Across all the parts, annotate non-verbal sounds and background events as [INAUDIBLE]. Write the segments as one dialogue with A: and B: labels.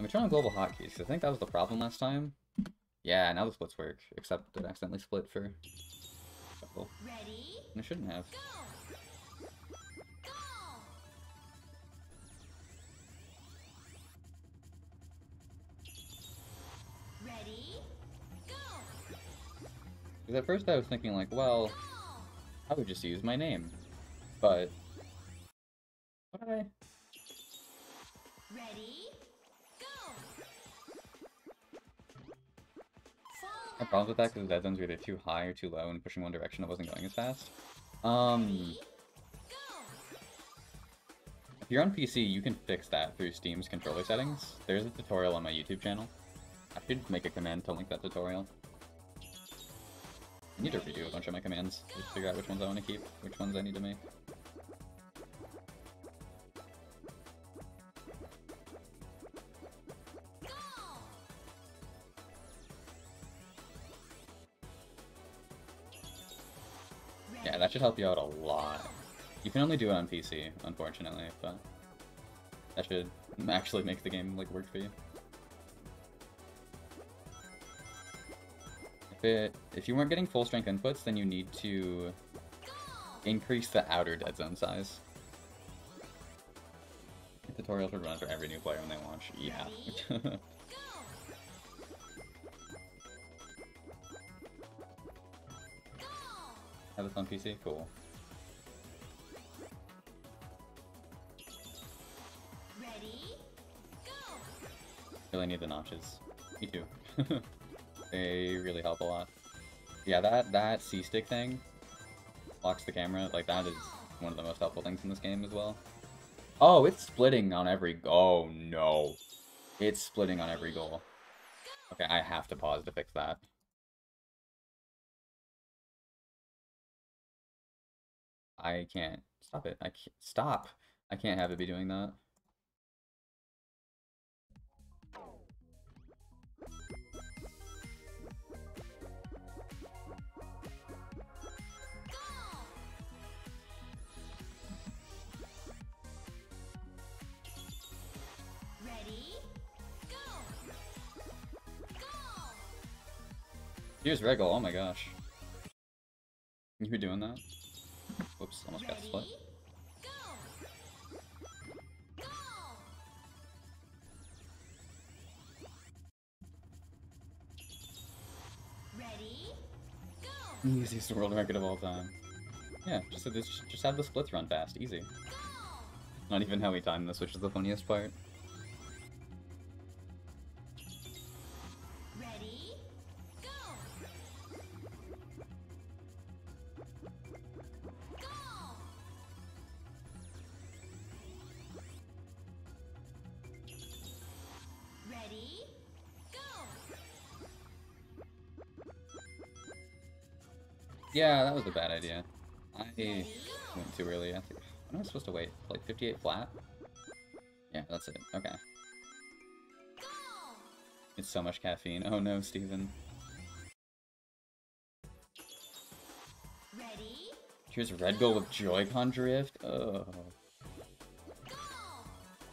A: I'm trying global hotkeys, 'cause I think that was the problem last time. Yeah, now the splits work, except it accidentally split for shuffle.
B: Ready?
A: And it shouldn't have.
B: Go! Go! Ready? Go!
A: Because at first I was thinking like, well,
B: Go!
A: I would just use my name. But... What did I...
B: Ready?
A: My with that because the dead zones were either too high or too low, and pushing one direction it wasn't going as fast. Um, if you're on PC, you can fix that through Steam's controller settings. There's a tutorial on my YouTube channel. I should make a command to link that tutorial. I need to redo a bunch of my commands figure out which ones I want to keep, which ones I need to make. That should help you out a lot. You can only do it on PC, unfortunately, but that should actually make the game like work for you. If it if you weren't getting full strength inputs, then you need to increase the outer dead zone size. The tutorial should run for every new player when they launch. Yeah. [LAUGHS] Have this on PC? Cool.
B: Ready? Go!
A: Really need the notches. Me too. [LAUGHS] they really help a lot. Yeah, that that C stick thing locks the camera. Like that is one of the most helpful things in this game as well. Oh, it's splitting on every. Oh no, it's splitting on every goal. Okay, I have to pause to fix that. I can't stop it. I can't stop. I can't have it be doing that.
B: Ready? Go! Go!
A: Here's Regal, oh my gosh. You doing that? Whoops, almost got the split.
B: Ready? Go! Go! Ready? Go!
A: Easiest world record of all time. Yeah, just, just, just have the splits run fast, easy. Not even how we timed this, which is the funniest part. Yeah, that was a bad idea. I went too early. I think. When am I supposed to wait? Like 58 flat? Yeah, that's it. Okay. It's so much caffeine. Oh no, Steven.
B: Ready?
A: Here's a Red Gold with Joy-Con drift. Oh,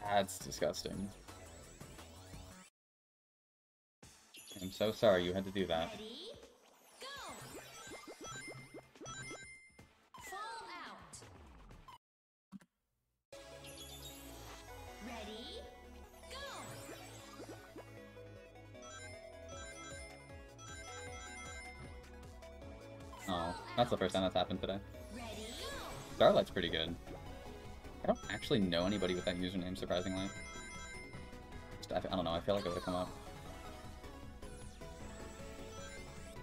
A: that's disgusting. I'm so sorry you had to do that.
B: Ready?
A: That's the first time that's happened today. Starlight's pretty good. I don't actually know anybody with that username, surprisingly. Just, I, I don't know, I feel like it would come up.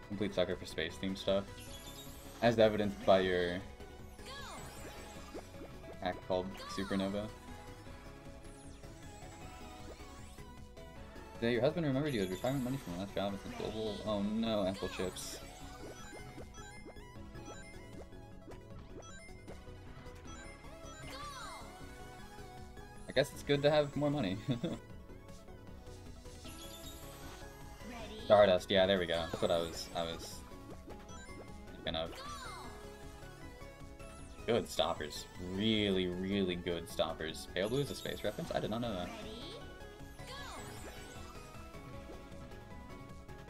A: Complete sucker for space theme stuff. As evidenced by your act called Supernova. Did your husband remembered you as retirement money from the last job at the global... Oh no, Apple chips. Guess it's good to have more money. [LAUGHS] Stardust, yeah, there we go. That's what I was, I was thinking of. Good stoppers. Really, really good stoppers. Pale Blue is a space reference? I did not know that.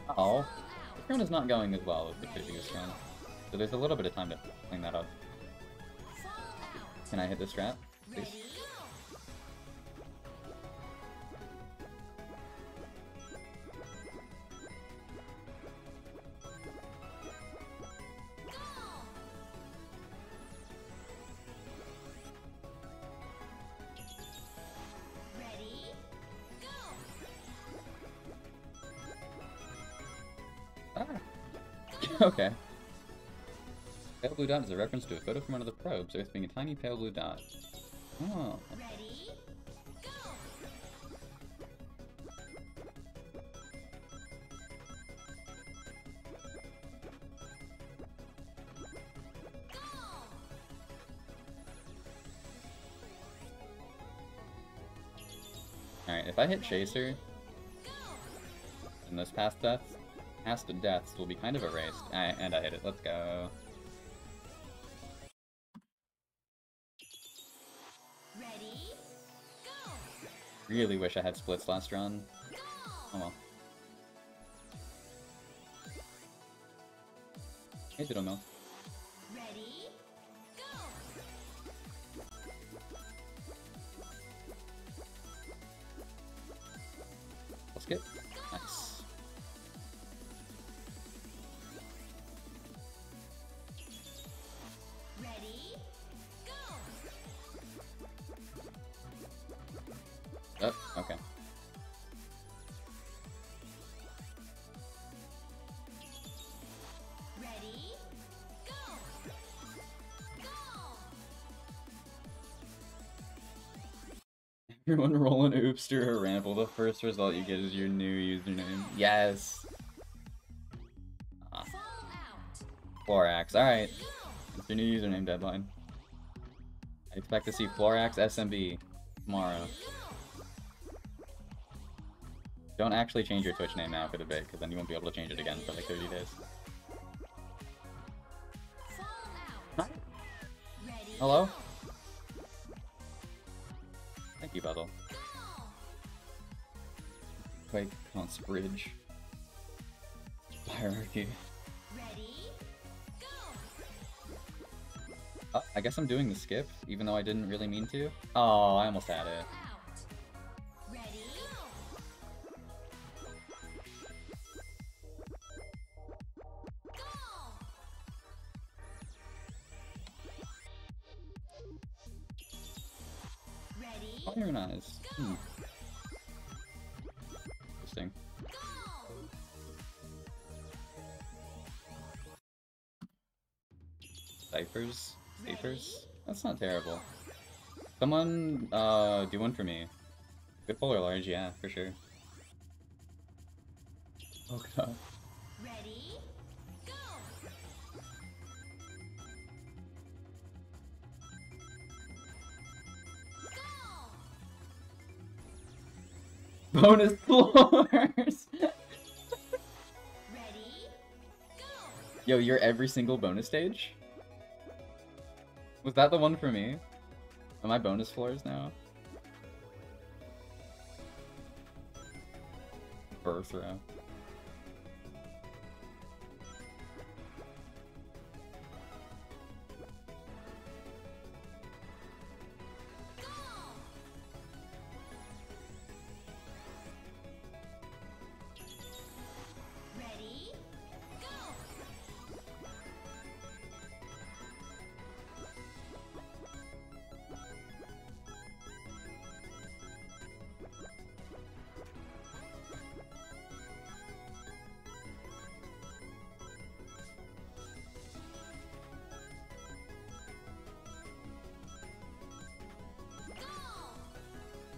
B: Go!
A: Oh, this round is not going as well as the previous round. So there's a little bit of time to clean that up. Can I hit this strat? Please? Okay. Pale blue dot is a reference to a photo from one of the probes, Earth being a tiny pale blue dot. Oh.
B: Ready? Go! Go!
A: Alright, if I hit Chaser, then those past deaths, past deaths will be kind of erased. I, and I hit it. Let's go.
B: Ready? Go!
A: Really wish I had splits last run. Oh well. Hey, Diddle Mill. Everyone roll an oopster or ramble. The first result you get is your new username. Yes! Ah. Florax. Alright. It's your new username deadline. I expect to see Florax SMB tomorrow. Don't actually change your Twitch name now for the bit, because then you won't be able to change it again for like 30 days. Hello? You, Puzzle. Quake Const Bridge. Hierarchy.
B: Ready? Go!
A: Oh, I guess I'm doing the skip, even though I didn't really mean to. Oh, I almost had it. Iron Eyes. Hmm. Interesting. Ciphers? Ciphers? That's not terrible. Someone, uh, do one for me. Good polar large, yeah, for sure. Oh god. Bonus [LAUGHS] floors!
B: Ready? Go!
A: Yo, you're every single bonus stage? Was that the one for me? Am I bonus floors now? Birth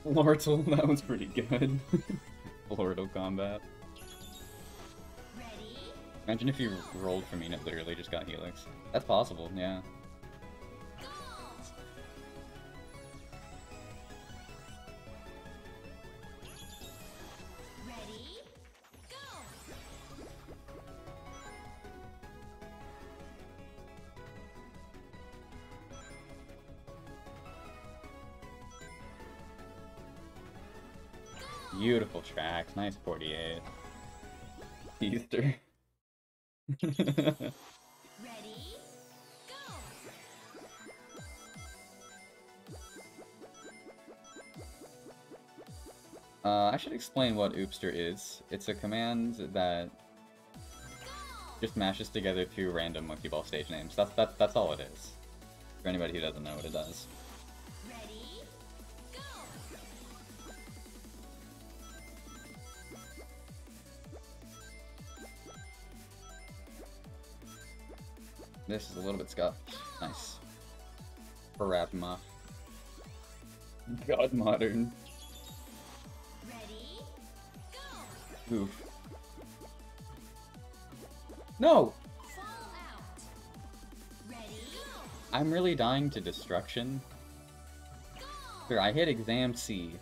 A: Lortle, [LAUGHS] that was pretty good. [LAUGHS] Lortle combat. Imagine if you rolled for me and it literally just got Helix. That's possible, yeah. Nice 48. Easter. [LAUGHS]
B: Ready? Go!
A: uh, I should explain what Oopster is. It's a command that just mashes together two random Monkey Ball stage names. That's that's that's all it is. For anybody who doesn't know what it does. This is a little bit scuffed. Nice. Parapma. God modern.
B: Ready? Go!
A: Oof. No!
B: Fall out! Ready? Go!
A: I'm really dying to destruction. Sure, I hit exam C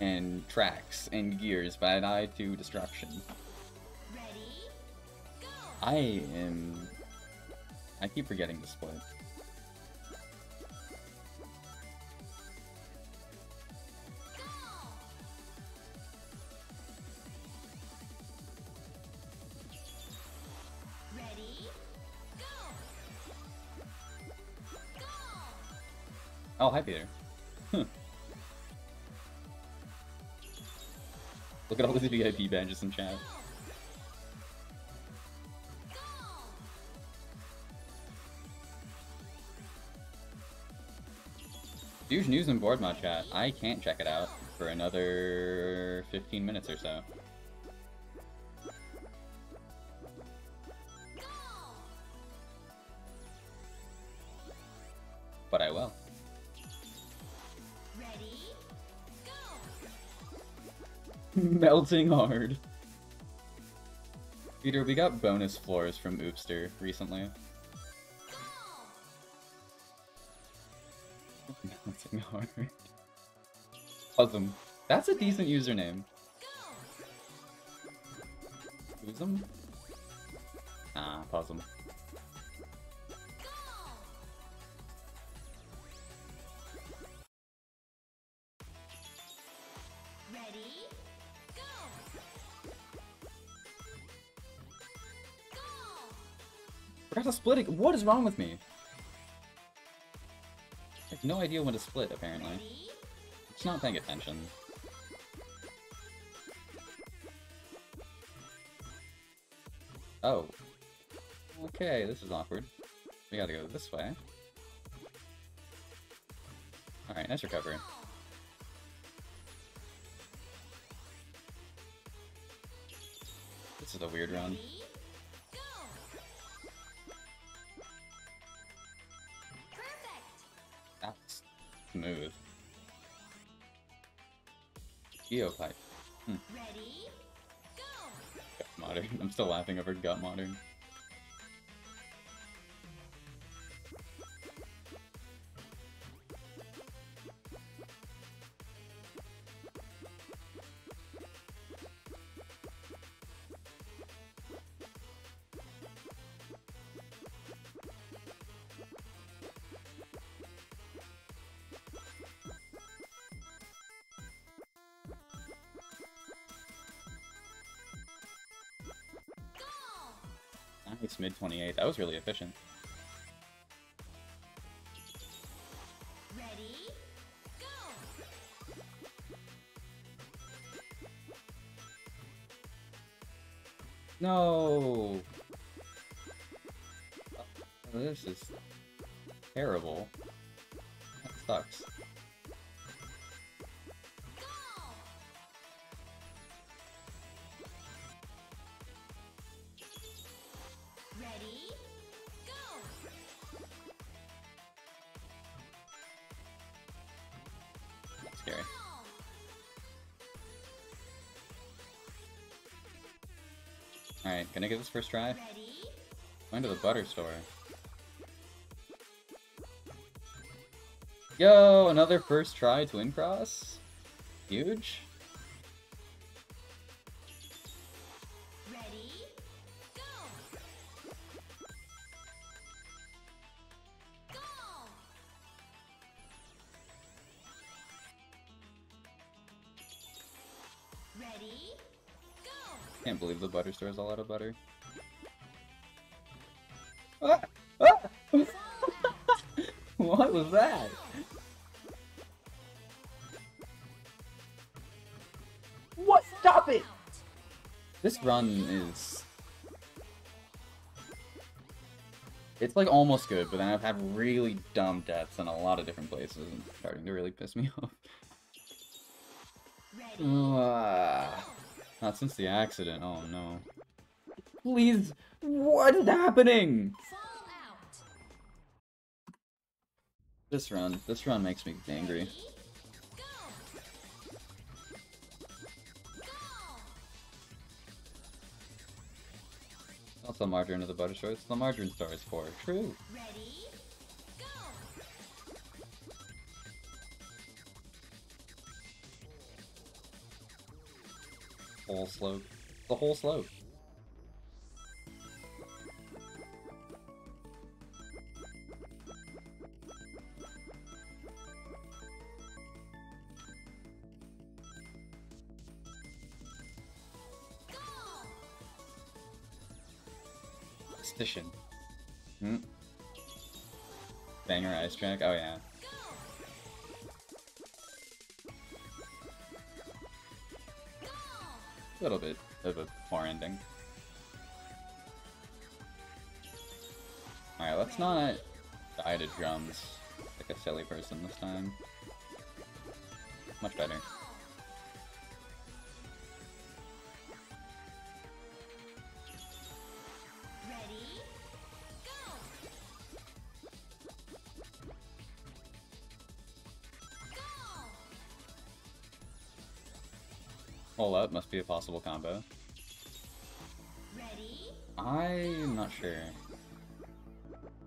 A: and tracks and gears, but I died to destruction.
B: Ready? Go!
A: I am. I keep forgetting to split.
B: Ready? Go! Go!
A: Oh, hi Peter. Huh. Look at all these VIP badges in chat. Huge news and board mod chat. I can't check it out for another 15 minutes or so. But I will.
B: Ready? Go! [LAUGHS]
A: Melting hard. Peter, we got bonus floors from Oopster recently. [LAUGHS] Hard. Puzzum. That's a decent username. Puzzum? Ah, Puzzum.
B: Ready? Go! Go!
A: Forgot to split it. What is wrong with me? No idea when to split, apparently. It's not paying attention. Oh. Okay, this is awkward. We gotta go this way. Alright, nice recovery. This is a weird run. Smooth. Geopipe. Hmm.
B: Ready? Go!
A: Gut modern. [LAUGHS] I'm still laughing over gut modern.
B: Go!
A: Nice, mid 28. That was really efficient.
B: Ready? Go!
A: No! Alright, gonna get this first try. Going to the butter store. Yo, another first try twin cross? Huge? Butter store is all out of butter. Ah! Ah! [LAUGHS] what was that? What? Stop it! This run is... It's like almost good, but then I've had really dumb deaths in a lot of different places and starting to really piss me [LAUGHS] off. Ah, not since the accident, oh no. Please, what is happening? This run, this run makes me angry. That's the margarine of the butter store. It's the margarine store is for. True.
B: Ready,
A: Whole slope. The whole slope. Station. Hmm. Banger ice track. Oh yeah. Little bit of a poor ending. Alright, let's not die to drums like a silly person this time. Much better. Up must be a possible combo.
B: Ready,
A: I'm not sure.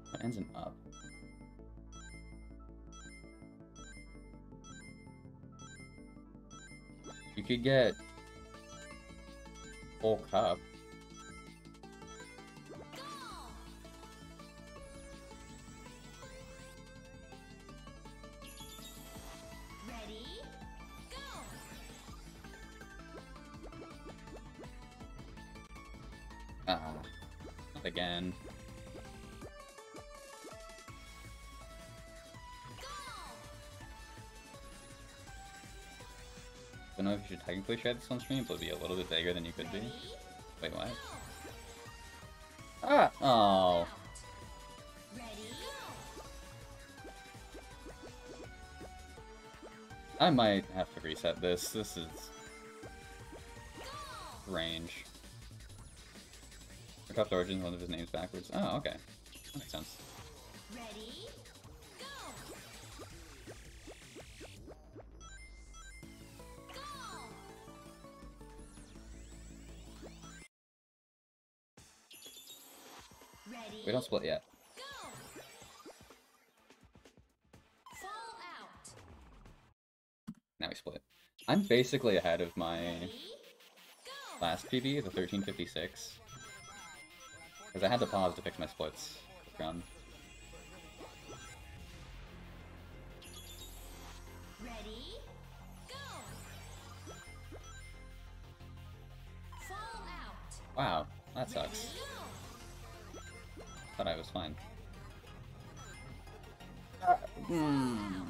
A: What ends in up? You could get full cup. If you should technically share this on stream, but be a little bit bigger than you could be. Wait, what? Ah! Oh. I might have to reset this. This is range. Craft Origins, one of his names backwards. Oh, okay. That makes sense.
B: ready,
A: split yet.
B: go. Fall out.
A: Now we split. I'm basically ahead of my last PB, the 1356. Because I had to pause to fix my splits. Run.
B: Ready, go.
A: Wow, that sucks. Thought I was fine.
B: Hmm.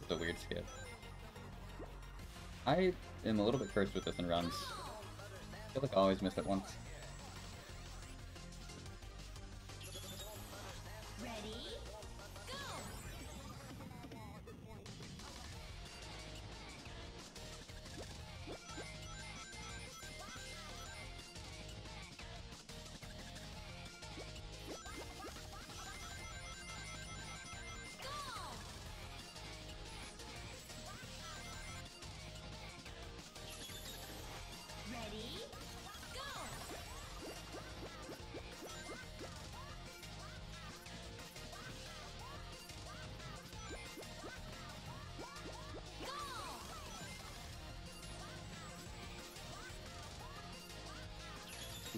A: It's a weird skip. I am a little bit cursed with this in runs. I feel like I always miss it once.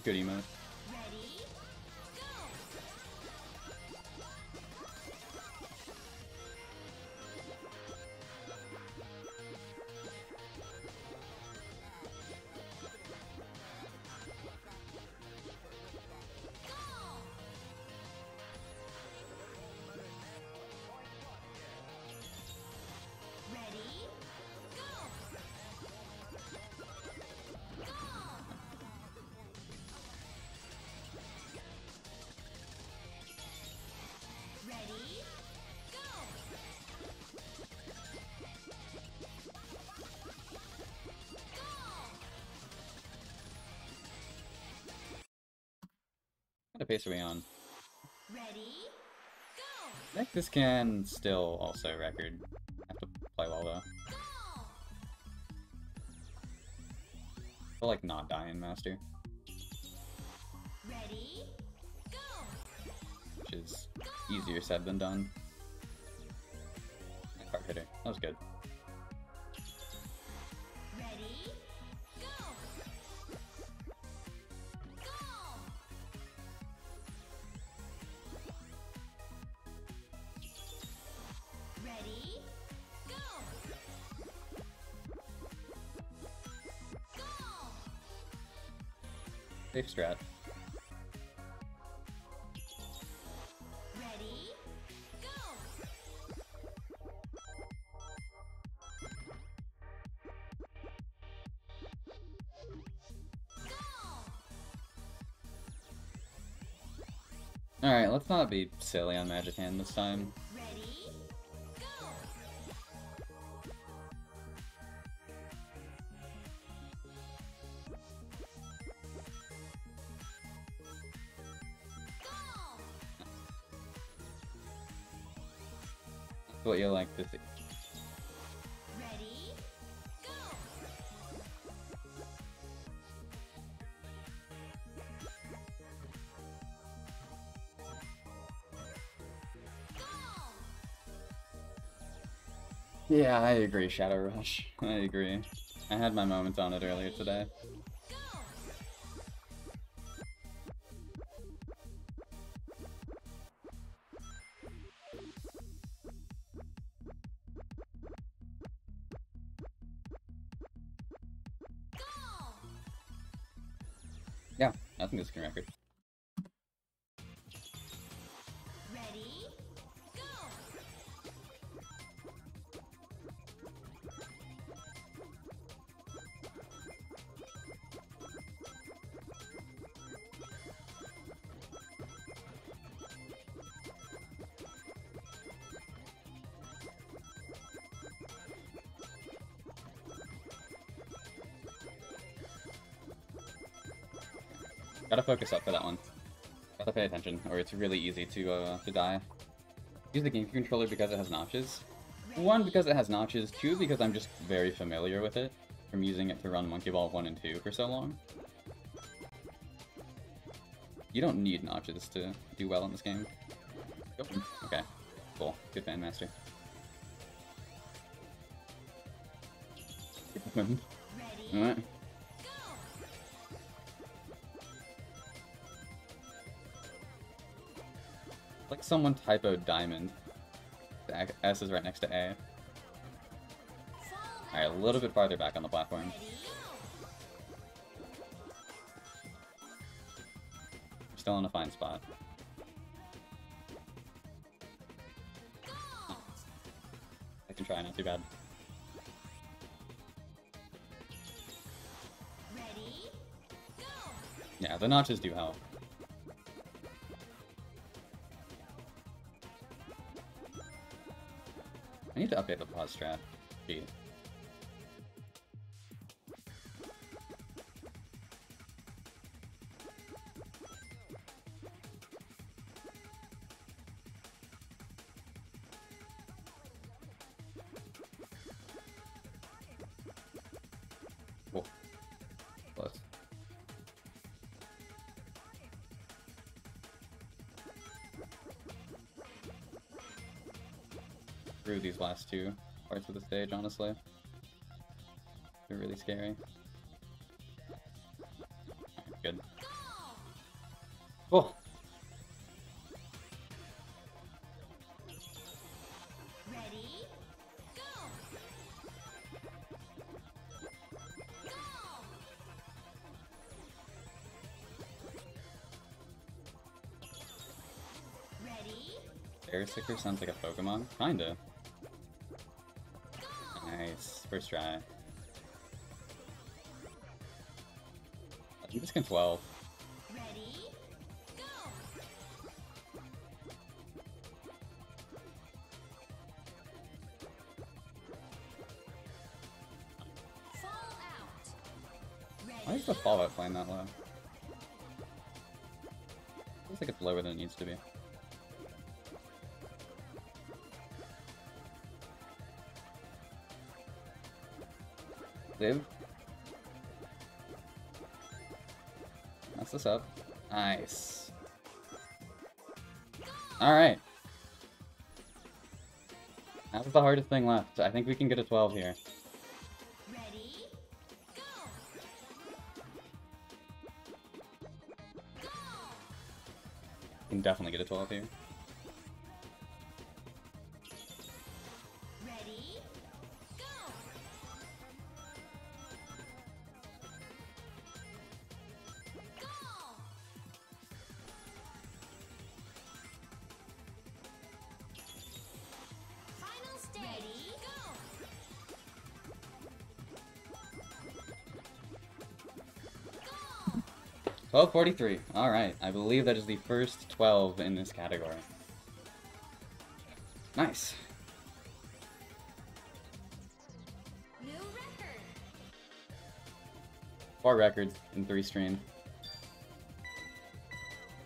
A: Good emote.
B: Ready,
A: What pace are we on?
B: Ready? Go!
A: I think this can still also record. Have to play well though.
B: Go!
A: feel like not dying master,
B: Ready? Go!
A: which is easier said than done. Card hitter. That was good. Safe strat.
B: Ready? Go! Go!
A: Alright, let's not be silly on Magic Hand this time. Yeah, I agree, Shadow Rush. I agree. I had my moments on it earlier today. Yeah, I think this can record. Focus up for that one. Gotta pay attention, or it's really easy to uh, to die. Use the GameCube controller because it has notches. One, because it has notches. Two, because I'm just very familiar with it from using it to run Monkey Ball 1 and 2 for so long. You don't need notches to do well in this game. Okay, cool. Good fan master. Alright. Like someone typoed diamond. The S is right next to A. Alright, a little bit farther back on the platform. We're still in a fine spot. I can try, not too bad. Yeah, the notches do help. Need to update the pause strat. Gee. Last two parts of the stage, honestly. They're really scary. Good. Cool.
B: Ready? Go! Go! Ready?
A: Air Sicker sounds like a Pokemon. Kinda. First try. I think this can 12.
B: Ready? Go! Fall out. Ready?
A: Why is the Fallout playing that low? Feels like it's lower than it needs to be. Live. Mess this up. Nice. Alright. That's the hardest thing left. I think we can get a 12 here.
B: Ready? Go! Go!
A: We can definitely get a 12 here. 1243. Alright, I believe that is the first 12 in this category. Nice.
B: New record.
A: Four records in three streams.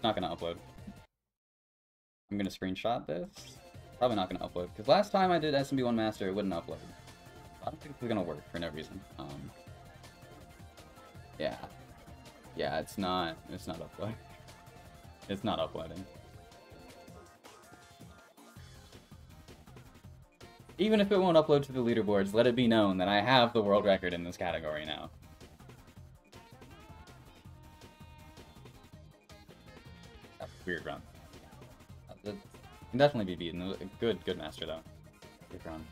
A: Not gonna upload. I'm gonna screenshot this. Probably not gonna upload, because last time I did SMB1 Master, it wouldn't upload. I don't think it's gonna work for no reason. Um, yeah. Yeah, it's not, it's not uploading. It's not uploading. Even if it won't upload to the leaderboards, let it be known that I have the world record in this category now. That's a weird run. It can definitely be beaten. Good, good master though. Good run.